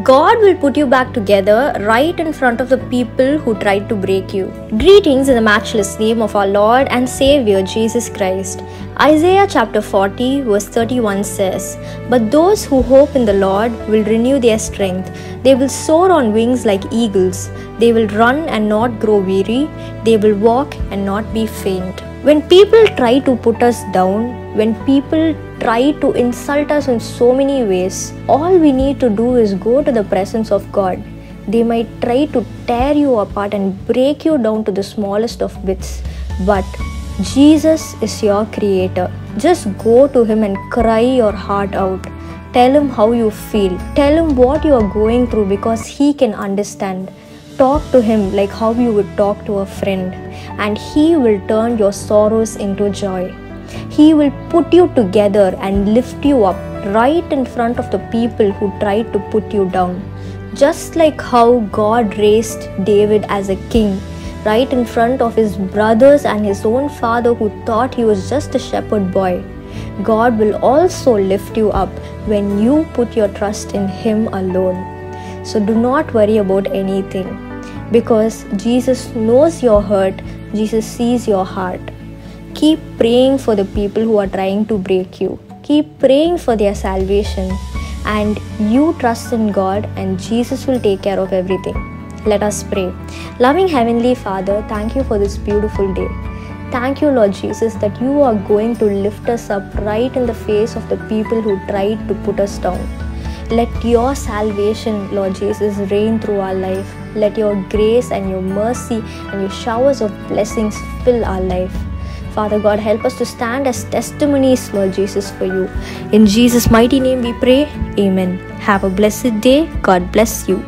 God will put you back together right in front of the people who tried to break you. Greetings in the matchless name of our Lord and Savior Jesus Christ. Isaiah chapter 40, verse 31 says, But those who hope in the Lord will renew their strength. They will soar on wings like eagles. They will run and not grow weary. They will walk and not be faint. When people try to put us down, when people try to insult us in so many ways, all we need to do is go to the presence of God. They might try to tear you apart and break you down to the smallest of bits, but Jesus is your creator. Just go to Him and cry your heart out. Tell Him how you feel. Tell Him what you are going through because He can understand. Talk to Him like how you would talk to a friend, and He will turn your sorrows into joy. He will put you together and lift you up right in front of the people who tried to put you down. Just like how God raised David as a king right in front of his brothers and his own father who thought he was just a shepherd boy. God will also lift you up when you put your trust in Him alone. So do not worry about anything because Jesus knows your hurt, Jesus sees your heart. Keep praying for the people who are trying to break you. Keep praying for their salvation and you trust in God and Jesus will take care of everything. Let us pray. Loving Heavenly Father, thank you for this beautiful day. Thank you, Lord Jesus, that you are going to lift us up right in the face of the people who tried to put us down. Let your salvation, Lord Jesus, reign through our life. Let your grace and your mercy and your showers of blessings fill our life. Father God, help us to stand as testimonies, Lord Jesus, for you. In Jesus' mighty name we pray. Amen. Have a blessed day. God bless you.